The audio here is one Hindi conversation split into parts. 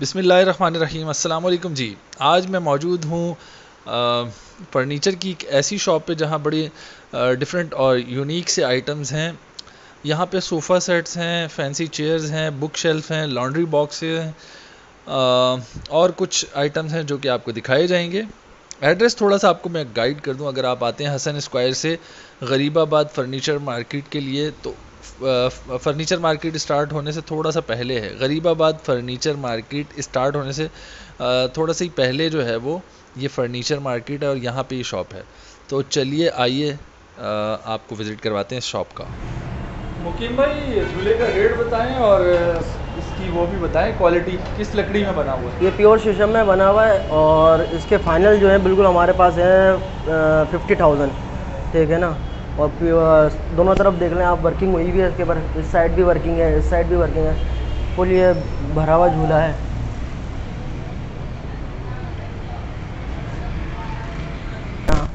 बिसमीम अल्लाम जी। आज मैं मौजूद हूँ फर्नीचर की एक ऐसी शॉप पे जहाँ बड़ी डिफरेंट और यूनिक से आइटम्स हैं। यहाँ पे सोफ़ा सेट्स हैं फैंसी चेयर्स हैं बुक शेल्फ हैं लॉन्ड्री बॉक्स हैं और कुछ आइटम्स हैं जो कि आपको दिखाए जाएँगे। एड्रेस थोड़ा सा आपको मैं गाइड कर दूँ। अगर आप आते हैं हसन स्क्वायर से गरीबाबाद फर्नीचर मार्केट के लिए तो फर्नीचर मार्केट स्टार्ट होने से थोड़ा सा पहले है। गरीबाबाद फर्नीचर मार्केट स्टार्ट होने से थोड़ा सा ही पहले जो है वो ये फर्नीचर मार्केट है और यहाँ पे ये शॉप है। तो चलिए आइए आपको विज़िट करवाते हैं इस शॉप का। मुकीम भाई झूले का रेट बताएँ और इसकी वो भी बताएँ क्वालिटी किस लकड़ी में बना हुआ है? ये प्योर शीशम में बना हुआ है और इसके फाइनल जो है बिल्कुल हमारे पास है फिफ्टी थाउज़ेंड। ठीक है ना? और दोनों तरफ़ देख लें आप वर्किंग हुई भी है इसके पर। इस साइड भी वर्किंग है इस साइड भी वर्किंग है। फुल ये भरा हुआ झूला है।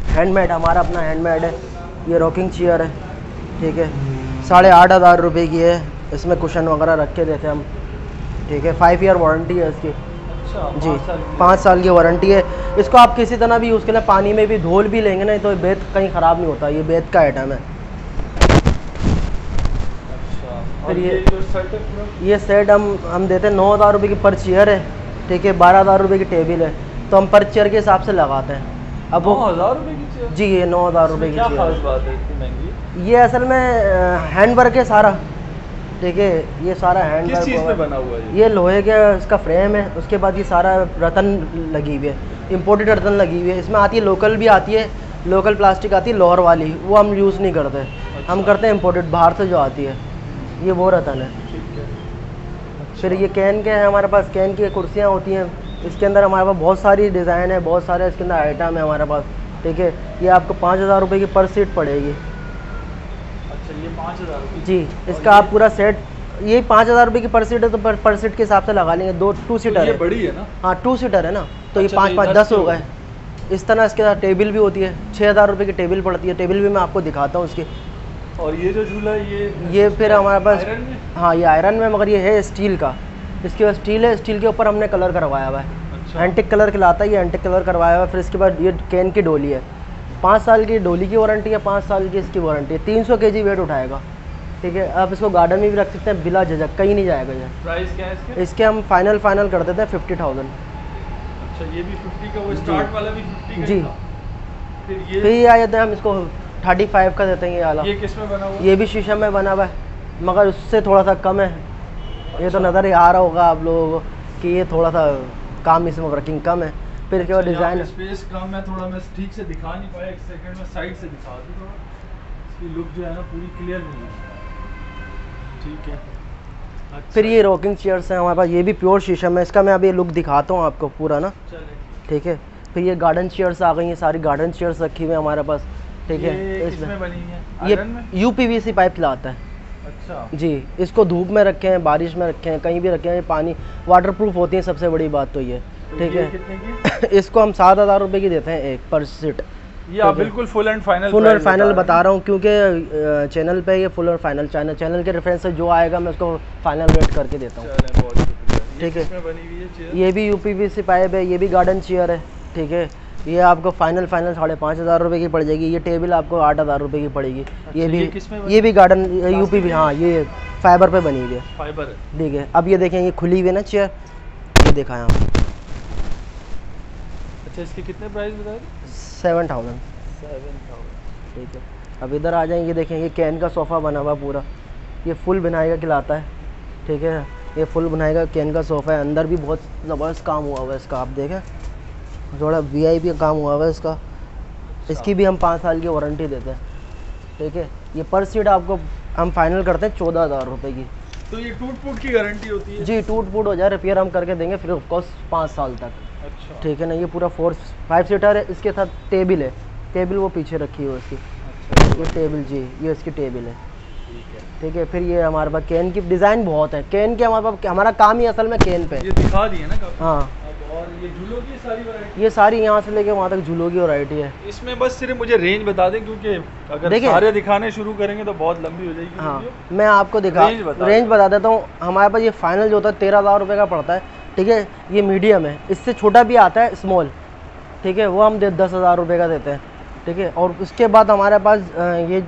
हैंडमेड हमारा अपना हैंडमेड है। ये रॉकिंग चेयर है ठीक है। साढ़े आठ हज़ार रुपये की है। इसमें कुशन वगैरह रख के देते हम ठीक है। फाइव ईयर वारंटी है इसकी। अच्छा, जी। पाँच साल की वारंटी है। इसको आप किसी तरह भी यूज़ करें पानी में भी धोल भी लेंगे ना तो बेत कहीं ख़राब नहीं होता ये बेत का आइटम है। अच्छा, फिर ये ये, ये सेट हम हम देते हैं नौ हज़ार रुपये की पर चेयर है ठीक है बारह हज़ार रुपये की टेबल है तो हम पर चेयर के हिसाब से लगाते हैं। अब वो हज़ार रुपये की जी ये नौ हज़ार रुपये की चेयर ये असल में हैंड वर्क है सारा। देखिए ये सारा हैंड किस चीज़ में बना हुआ है ये लोहे के इसका फ्रेम है उसके बाद ये सारा रतन लगी हुई है इम्पोर्टेड रतन लगी हुई है। इसमें आती है लोकल भी आती है लोकल प्लास्टिक आती है लोहर वाली वो हम यूज़ नहीं करते। अच्छा। हम करते हैं इम्पोर्टेड बाहर से जो आती है ये वो रतन है। अच्छा। फिर ये कैन के हैं हमारे पास कैन की कुर्सियाँ होती हैं। इसके अंदर हमारे पास बहुत सारी डिज़ाइन है बहुत सारे इसके अंदर आइटम है हमारे पास। ठीक है ये आपको पाँच हज़ार रुपये की पर सीट पड़ेगी। जी इसका आप पूरा सेट ये पाँच हज़ार रुपये की पर सीट है तो पर, पर सीट के हिसाब से लगा लेंगे। दो टू सीटर तो है। बड़ी है ना? हाँ टू सीटर है ना? तो अच्छा, ये पाँच पाँच दस हो गए। इस तरह इसके साथ टेबल भी होती है। छः हज़ार रुपये की टेबल पड़ती है। टेबल भी मैं आपको दिखाता हूँ उसकी और ये जो झूला ये ये फिर हमारे पास हाँ ये आयरन में मगर ये है स्टील का। इसके बाद स्टील है। स्टील के ऊपर हमने कलर करवाया हुआ है। एंटिक कलर खिलाता है ये एंटिक कलर करवाया हुआ है। फिर इसके बाद ये कैन की डोली है। पाँच साल की डोली की वारंटी है पाँच साल की इसकी वारंटी है। तीन सौ के जी वेट उठाएगा। ठीक है? आप इसको गार्डन में भी रख सकते हैं बिला झझक कहीं नहीं जाएगा ये। प्राइस क्या है इसके? इसके हम फाइनल फाइनल कर देते हैं फिफ्टी थाउज़ेंड अच्छा ये भी फिफ्टी का वो स्टार्ट वाला भी फिफ्टी जी। फिर ये फिर ये आ जाते हैं हम इसको थर्टी फाइव का देते हैं ये वाला। ये किसमें बना हुआ? ये भी शीशम में बना हुआ है मगर उससे थोड़ा सा कम है। ये तो अच्छा। नज़र आ रहा होगा आप लोगों को कि ये थोड़ा सा काम इसमें वर्किंग कम है। फिर इसके बाद डिज़ाइन स्पेस कम है थोड़ा मैं ठीक से दिखा नहीं पाया एक सेकंड में साइड से दिखा दूँ थोड़ा। इसकी लुक जो है ना पूरी क्लियर नहीं है। ठीक है। अच्छा। फिर ये रॉकिंग चेयर्स हैं हमारे पास ये भी प्योर शीशम है इसका मैं अभी लुक दिखाता हूँ आपको पूरा ना। ठीक है। फिर ये गार्डन चेयर्स आ गई हैं सारी गार्डन चेयर्स रखी हुई है हमारे पास। ठीक है इसमें। ये U P V C pipe लाता है। अच्छा। जी इसको धूप में रखे हैं बारिश में रखे हैं कहीं भी रखे हैं पानी वाटर प्रूफ होती है सबसे बड़ी बात तो ये। तो ठीक है। इसको हम सात हज़ार रुपये की देते हैं एक पर सीट। ये आप बिल्कुल फुल एंड फाइनल फुल और फाइनल बता रहा हूँ। क्योंकि चैनल पे ये फुल और फाइनल चैनल चैनल के रेफरेंस से जो आएगा मैं उसको फाइनल रेट करके देता हूँ। ठीक है। ये भी यूपी सी पाइप है ये भी गार्डन चेयर है ठीक है। ये आपको फाइनल फाइनल साढ़े पाँच हज़ार रुपये की पड़ जाएगी। ये टेबल आपको आठ हज़ार रुपये की पड़ेगी। अच्छा, ये भी ये, ये भी गार्डन यूपी भी हाँ ये फाइबर पे बनी हुई है। फाइबर ठीक है अब ये देखें ये खुली हुई है ना चेयर ये देखा यहाँ अच्छा इसके कितने प्राइस बताए? सेवन थाउज़ेंड सेवन थाउज़ेंड ठीक है। अब इधर आ जाएँगे देखें ये कैन का सोफ़ा बना हुआ पूरा। ये फुल बनाएगा खिलाता है। ठीक है? ये फुल बनाएगा कैन का सोफ़ा है। अंदर भी बहुत ज़बरदस्त काम हुआ हुआ है इसका आप देखें। थोड़ा वी आई पी काम हुआ हुआ है इसका। अच्छा। इसकी भी हम पाँच साल की वारंटी देते हैं। ठीक है? ये पर सीट आपको हम फाइनल करते हैं चौदह हज़ार रुपये की। तो ये टूट फूट की गारंटी होती है? जी टूट फूट हो जाए रिपेयर हम करके देंगे फिर ऑफकोर्स पाँच साल तक। अच्छा। ठीक है ना ये पूरा फोर फाइव सीटर है इसके साथ टेबल है। टेबल वो पीछे रखी है उसकी। अच्छा, ये टेबल जी ये इसकी टेबल है। ठीक है। फिर ये हमारे पास कैन की डिज़ाइन बहुत है। कैन के हमारे पास हमारा काम ही असल में कैन पे ये दिखा दिए ना हाँ। और ये झूलों की सारी वैरायटी ये सारी यहाँ से लेके वहाँ तक झूलों की वैरायटी है। इसमें बस सिर्फ़ मुझे रेंज बता दें क्योंकि अगर सारे दिखाने शुरू करेंगे तो बहुत लंबी हो जाएगी हाँ मैं आपको दिखा रेंज बता, रेंज बता देता हूँ। हमारे पास ये फाइनल जो होता है तेरह हज़ार रुपये का पड़ता है। ठीक है? ये मीडियम है। इससे छोटा भी आता है स्मॉल ठीक है? वो हम दे दस हज़ार रुपये का देते हैं। ठीक है? और उसके बाद हमारे पास ये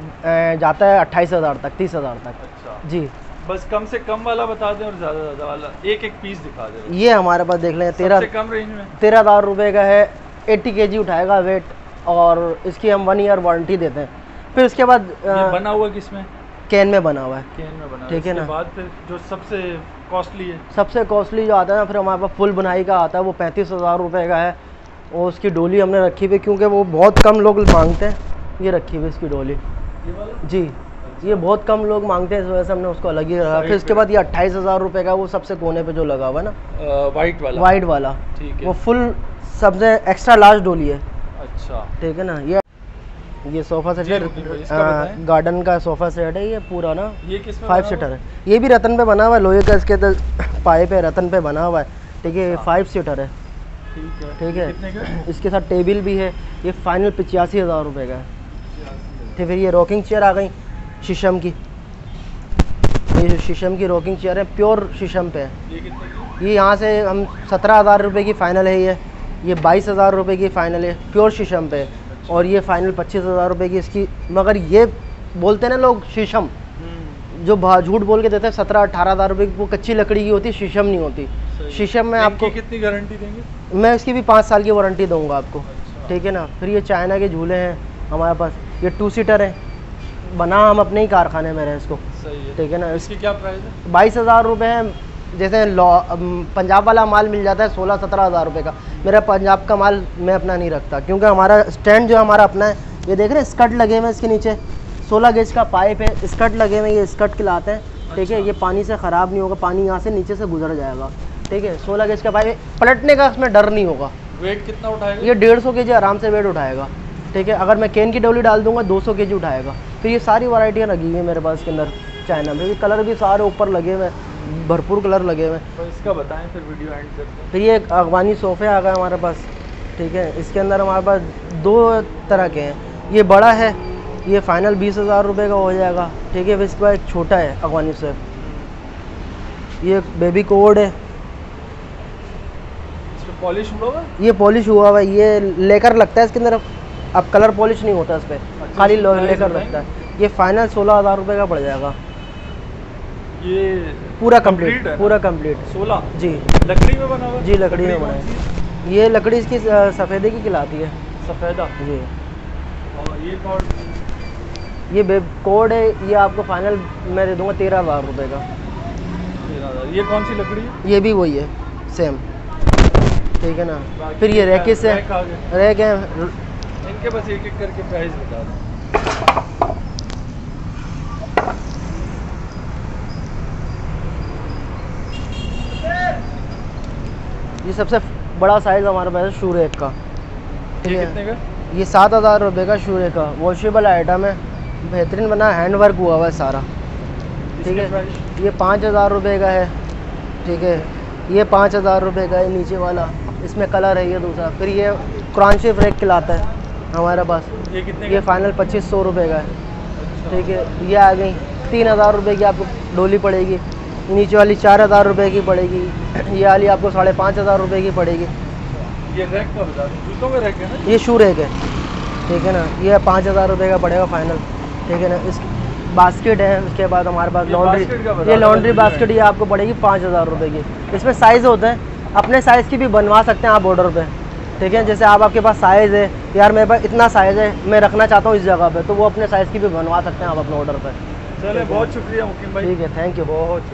जाता है अट्ठाईस हज़ार तक तीस हज़ार तक। अच्छा। जी। बस कम से कम वाला बता दें और ज़्यादा ज़्यादा वाला। एक एक पीस दिखा दें। ये हमारे पास देख लें तेरह कम रेंज में। तेरह हज़ार रुपये का है। एट्टी के जी उठाएगा वेट और इसकी हम वन ईयर वारंटी देते हैं। फिर उसके बाद बना हुआ किसमें? कैन में बना हुआ है। केन में बना ठीक है इसके ना? बाद फिर जो सबसे कॉस्टली है। सबसे कॉस्टली जो आता है ना फिर हमारे पास फुल बुनाई का आता है वो पैंतीस हज़ार रुपये का है। और उसकी डोली हमने रखी हुई क्योंकि वो बहुत कम लोग मांगते हैं ये रखी हुई इसकी डोली। जी ये बहुत कम लोग मांगते हैं इस वजह से हमने उसको अलग ही रखा। फिर उसके पे। बाद ये अट्ठाईस हज़ार रुपये का वो सबसे कोने पे जो लगा हुआ है ना वाइट वाला। वाइट वाला। ठीक है। वो फुल सबसे एक्स्ट्रा लार्ज डोली है। अच्छा। ठीक है ना? ये ये सोफ़ा सेट। है। गार्डन का सोफ़ा सेट है ये पूरा ना ये फाइव सीटर है। ये भी रतन पे बना हुआ है लोहे का इसके तो पाइप है रतन पे बना हुआ है। ठीक है ये। फाइव सीटर है। ठीक है। ठीक है। इसके साथ टेबल भी है। ये फाइनल पचासी हज़ार रुपये का है। तो फिर ये रॉकिंग चेयर आ गई शीशम की। ये शीशम की रॉकिंग चेयर है प्योर शीशम पे है। ये ये यहाँ से हम सत्रह हज़ार रुपये की फ़ाइनल है ये। ये बाईस हज़ार रुपये की फ़ाइनल है। प्योर शीशम पे है। और ये फ़ाइनल पच्चीस हज़ार रुपये की इसकी। मगर ये बोलते हैं ना लोग शीशम। हम्म, जो झूठ बोल के देते हैं सत्रह अठारह हज़ार रुपये की वो कच्ची लकड़ी की होती है शीशम नहीं होती। शीशम में आपको कितनी गारंटी देंगे? मैं इसकी भी पाँच साल की वारंटी दूँगा आपको। अच्छा। ठीक है ना? फिर ये चाइना के झूले हैं हमारे पास। ये टू सीटर है। बना हम अपने ही कारखाने में रहे इसको। ठीक है ना? इसकी क्या प्राइस है? बाईस हज़ार रुपये है। जैसे लॉ पंजाब वाला माल मिल जाता है सोलह सत्रह हज़ार रुपये का। मेरा पंजाब का माल मैं अपना नहीं रखता क्योंकि हमारा स्टैंड जो हमारा अपना है। ये देख रहे हैं स्कर्ट लगे हुए हैं इसके नीचे। सोलह गेज का पाइप है स्कर्ट लगे हुए हैं ये स्कर्ट के लाते हैं। ठीक है अच्छा। ये पानी से ख़राब नहीं होगा पानी यहाँ से नीचे से गुजर जाएगा। ठीक है सोलह गेज का पाइप पलटने का इसमें डर नहीं होगा। वेट कितना उठाएगा? ये डेढ़ सौ के जी आराम से वेट उठाएगा। ठीक है अगर मैं केन की डोली डाल दूँगा दो सौ के जी उठाएगा। तो ये सारी वराइटियाँ लगी हुई हैं मेरे पास इसके अंदर चाइना में। ये कलर भी सारे ऊपर लगे हुए हैं। भरपूर कलर लगे हुए हैं। तो इसका बताएँ फिर वीडियो एंड करते हैं। फिर ये एक अफगानी सोफ़े आ गए हमारे पास ठीक है? इसके अंदर हमारे पास दो तरह के हैं। ये बड़ा है ये फाइनल बीस हज़ार रुपये का हो जाएगा ठीक है? फिर इसके बाद एक छोटा है अफगानी सोफ़ ये बेबी कोड है। पॉलिश हुआ ये पॉलिश हुआ हुआ है। ये लेकर लगता है इसके अंदर। अब कलर पॉलिश नहीं होता इस पर अच्छा, खाली लेकर लगता है। ये फाइनल सोलह हज़ार रुपये का पड़ जाएगा। ये पूरा कंप्लीट पूरा कंप्लीट सोलह? जी। लकड़ी में बना हुआ जी, लकड़ी में बना है। ये लकड़ी इसकी सफ़ेदे की खिलाती है। सफेदा? जी। और ये कॉर्ड ये बेब कोड है ये आपको फाइनल मैं दे दूँगा तेरह हज़ार रुपये का। ये कौन सी लकड़ी है? ये भी वही है सेम ठीक है ना? फिर ये रैकिस है। रैक है। इनके बस एक एक करके प्राइस बता दें। ये सबसे बड़ा साइज़ हमारे पास है शू रैक का। ठीक है? ये सात हज़ार रुपये का शू रैक का। वॉशेबल आइटम है। बेहतरीन बना हैंड वर्क हुआ हुआ है सारा। ठीक है? ये पाँच हज़ार रुपये का है। ठीक है? ये पाँच हज़ार रुपये का है नीचे वाला। इसमें कलर है ये दूसरा। फिर ये कुरान शरीफ रैक खिलाता है हमारे पास। ये कितने ये फाइनल पच्चीस सौ रुपये का है। अच्छा। ठीक है? ये आ गई। तीन हज़ार रुपये की आपको डोली पड़ेगी। नीचे वाली चार हज़ार रुपये की पड़ेगी ये वाली आपको साढ़े पाँच हज़ार रुपये की पड़ेगी। ये रैक का जूतों का रैक है ना? ये शू रैक है ठीक है ना? ये पाँच हज़ार रुपये का पड़ेगा फाइनल ठीक है ना? इस बास्केट है उसके बाद हमारे पास लॉन्ड्री ये लॉन्ड्री। बास्केट ये आपको पड़ेगी पाँच हज़ार रुपये की। इसमें साइज़ होते हैं अपने साइज़ की भी बनवा सकते हैं आप ऑर्डर पर ठीक है? जैसे आप आपके पास साइज़ है यार मेरे पास इतना साइज़ है मैं रखना चाहता हूँ इस जगह पे तो वो अपने साइज़ की भी बनवा सकते हैं आप अपने ऑर्डर पर चले बहुत शुक्रिया मुकिम भाई। ठीक है थैंक यू बहुत